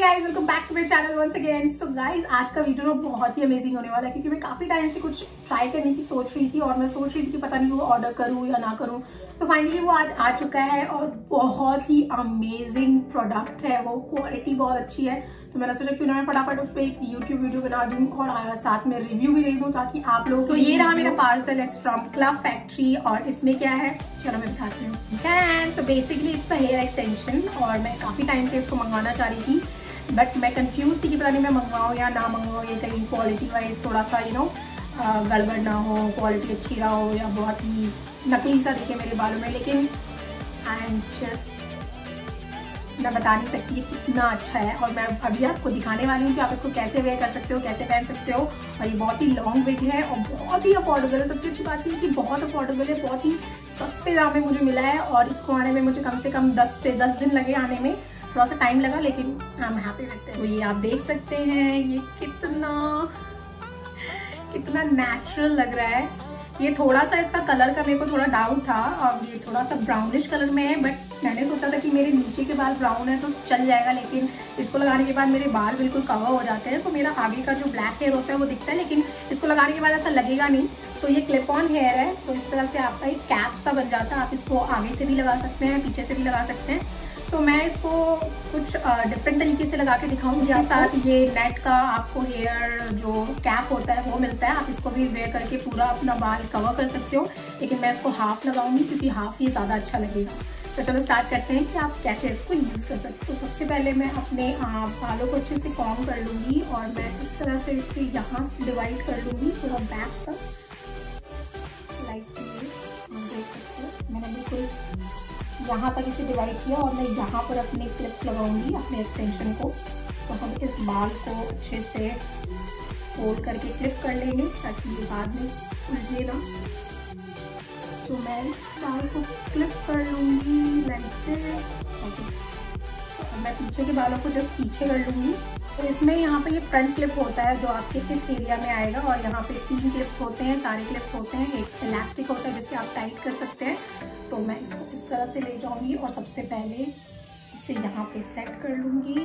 Guys welcome back to my channel once again so guys आज का video ना बहुत ही अमेजिंग होने वाला है क्योंकि मैं काफ़ी टाइम से कुछ ट्राई करने की सोच रही थी और मैं सोच रही थी कि पता नहीं वो ऑर्डर करूँ या ना करूँ। तो फाइनली वो आज आ चुका है और बहुत ही अमेजिंग प्रोडक्ट है वो। क्वालिटी बहुत अच्छी है। तो मैंने सोचा क्यों ना मैं फटाफट उस पर एक यूट्यूब वीडियो बना दूँ और साथ में रिव्यू भी दे दूँ ताकि आप लोग तो ये रहा मेरा parcel it's from club factory और इसमें क्या है? चलो मैं दिखाती हूँ। So basically it's a hair extension और मैं काफ़ी टाइम से इसको मंगवाना चाह रही थी। बट मैं कंफ्यूज थी कि पता नहीं मैं मंगवाऊँ या ना मंगवाऊँ, ये कहीं क्वालिटी वाइज थोड़ा सा यू नो गड़बड़ ना हो क्वालिटी अच्छी ना हो या बहुत ही नकली सा दिखे मेरे बालों में, लेकिन आई एम जस्ट मैं बता नहीं सकती कितना अच्छा है। और मैं अभी आपको दिखाने वाली हूँ कि आप इसको कैसे वेयर कर सकते हो, कैसे पहन सकते हो। और ये बहुत ही लॉन्ग वेट है और बहुत ही अफोर्डेबल है। सबसे अच्छी बात ये कि बहुत अफोर्डेबल है, बहुत ही सस्ते दाम में मुझे मिला है। और इसको आने में मुझे कम से कम 10 से 10 दिन लगे आने में। थोड़ा सा टाइम लगा, लेकिन आई एम हैप्पी विद तो ये आप देख सकते हैं, ये कितना कितना नेचुरल लग रहा है। ये थोड़ा सा इसका कलर का मेरे को थोड़ा डाउट था और ये थोड़ा सा ब्राउनिश कलर में है बट मैंने सोचा था कि मेरे नीचे के बाल ब्राउन है तो चल जाएगा, लेकिन इसको लगाने के बाद मेरे बाल बिल्कुल कवर हो जाते हैं। तो मेरा आगे का जो ब्लैक हेयर होता है, वो दिखता है, लेकिन इसको लगाने के बाद ऐसा लगेगा नहीं। सो ये क्लिप ऑन हेयर है सो इस तरह से आपका एक कैप सा बन जाता है। आप इसको आगे से भी लगा सकते हैं, पीछे से भी लगा सकते हैं। सो so, मैं इसको कुछ डिफरेंट तरीके से लगा के दिखाऊँगी इसके साथ ये नेट का आपको हेयर जो कैप होता है वो मिलता है। आप इसको भी वेयर करके पूरा अपना बाल कवर कर सकते हो। लेकिन मैं इसको हाफ़ लगाऊँगी क्योंकि हाफ़ ही ज़्यादा अच्छा लगेगा। तो चलो स्टार्ट करते हैं कि आप कैसे इसको यूज़ कर सकते हो। तो सबसे पहले मैं अपने बालों को अच्छे से कॉम कर लूँगी और मैं इस तरह से इसे यहाँ से डिवाइड कर लूँगी पूरा बैक तक। यहाँ तक इसे डिवाइड किया और मैं यहाँ पर अपने क्लिप्स लगाऊँगी, अपने एक्सटेंशन को। तो हम इस बाल को अच्छे से फोल्ड करके क्लिप कर लेंगे ताकि ये बाद में उलझे ना। तो मैं इस बाल को क्लिप कर लूँगी लाइक तो मैं पीछे के बालों को जस्ट पीछे कर लूँगी। तो इसमें यहाँ पे ये फ्रंट क्लिप होता है जो आपके किस एरिया में आएगा और यहाँ पे तीन क्लिप्स होते हैं, सारे क्लिप्स होते हैं। एक इलास्टिक होता है जिससे आप टाइट कर सकते हैं। तो मैं इसको इस तरह से ले जाऊँगी और सबसे पहले इसे यहाँ पे सेट कर लूँगी।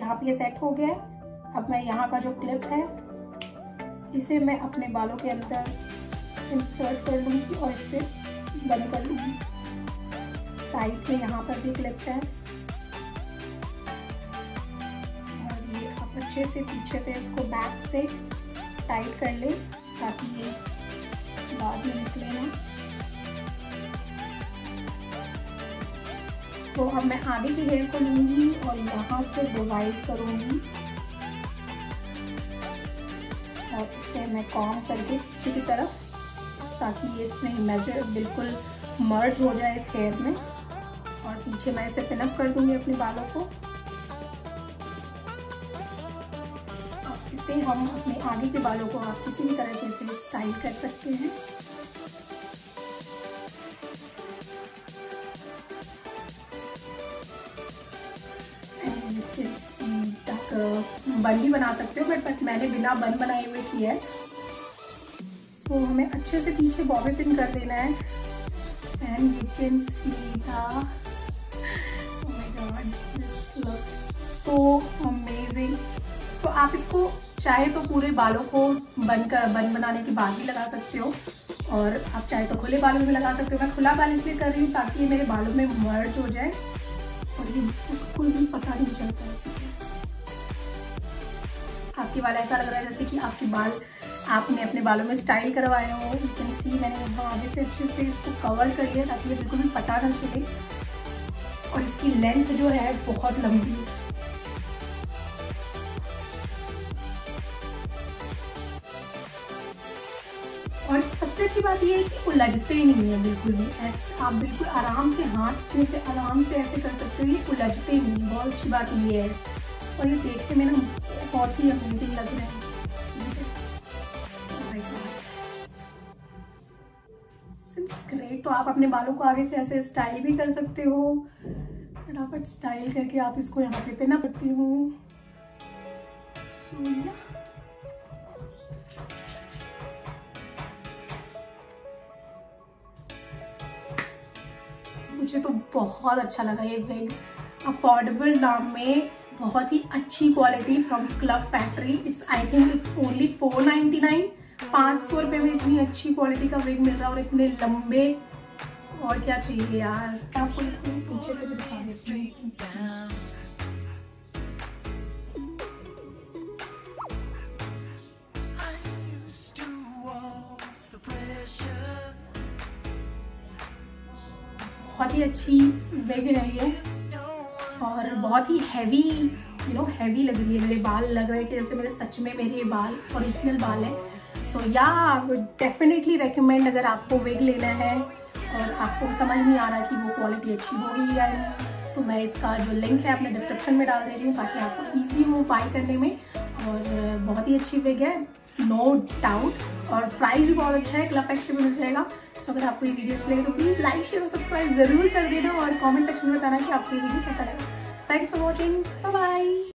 यहाँ पे ये सेट हो गया। अब मैं यहाँ का जो क्लिप है, इसे मैं अपने बालों के अंदर इंसर्ट कर लूँगी और इससे बंद कर लूँगी। साइड में यहाँ पर भी क्लिप है। और ये आप अच्छे से पीछे से इसको बैक से टाइट कर ले ताकि ये बाद में निकले ना। तो अब मैं आगे की हेयर को लूँगी और यहाँ से डिवाइड करूँगी। और इसे मैं कॉम करके पीछे की तरफ़ ताकि ये इसमें मेजर बिल्कुल मर्ज हो जाए इस हेयर में। और पीछे मैं इसे पिनअप कर दूँगी अपने बालों को। इसे हम अपने आगे के बालों को आप किसी भी तरह से स्टाइल कर सकते हैं। बन भी बना सकते हो बट बट मैंने बिना बन बनाए हुए किया है। तो हमें अच्छे से पीछे बॉबी पिन कर देना है। And you can see amazing तो आप इसको चाहे तो पूरे बालों को बन कर, बन बनाने के बाद भी लगा सकते हो और आप चाहे तो खुले बालों में लगा सकते हो। मैं खुला बाल इसलिए कर रही हूँ ताकि ये मेरे बालों में मर्ज हो जाए और ये बिल्कुल भी पता नहीं चलता है आपके बाल ऐसा लग रहा है जैसे कि आपके बाल, आपने अपने बालों में स्टाइल करवाए हो। यू कैन सी मैंने आगे से अच्छे से इसको कवर कर लिया ताकि ये बिल्कुल भी पता ना चले। और इसकी लेंथ जो है बहुत लंबी है। और सबसे अच्छी बात ये है कि उलझते ही नहीं है बिल्कुल भी। ऐसे आप बिल्कुल आराम से हाथ से से आराम से ऐसे कर सकते हो, ये उलझते ही नहीं बहुत अच्छी बात ये है। और ये देख के मेरा बहुत ही अमेजिंग लग रहा है। तो आप अपने बालों को आगे से ऐसे स्टाइल भी कर सकते हो। फटाफट स्टाइल करके आप इसको यहाँ पे पहना पड़ती हूँ। मुझे तो बहुत अच्छा लगा ये विग अफोर्डेबल दाम में बहुत ही अच्छी quality from club factory it's I think it's only four ninety nine पाँच सौ रुपये में इतनी अच्छी क्वालिटी का विग मिल रहा है और इतने लंबे और क्या चाहिए यार? आपको इसको पीछे से दिखा देती हूँ बहुत ही अच्छी वेग रही है और बहुत ही हैवी यू नो हैवी लग रही है मेरे बाल। लग रहे हैं कि जैसे मेरे सच में मेरे ये बाल ओरिजिनल बाल है। सो या वुड डेफिनेटली रेकमेंड अगर आपको वेग लेना है। और आपको समझ नहीं आ रहा कि वो क्वालिटी अच्छी होगी या नहीं तो मैं इसका जो लिंक है अपने डिस्क्रिप्शन में डाल दे रही हूँ ताकि आपको ईजी हो बाई करने में और बहुत ही अच्छी वेग है। नो डाउट और प्राइस भी बहुत अच्छा है क्लब फैक्ट्री में मिल जाएगा। सो अगर आपको ये वीडियो अच्छी लगे तो प्लीज़ लाइक शेयर और सब्सक्राइब ज़रूर कर देना और कमेंट सेक्शन में बताना कि आपको ये वीडियो कैसा लगा। Thanks for watching bye